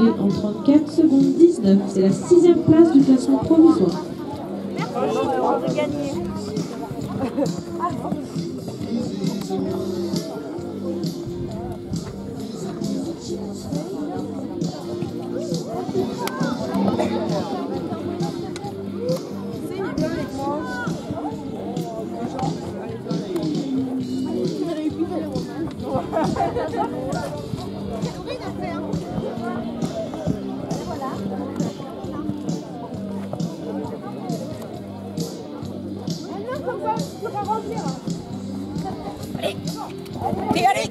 fait en 34 secondes 19. C'est la sixième place du classement provisoire. Allez Allez Allez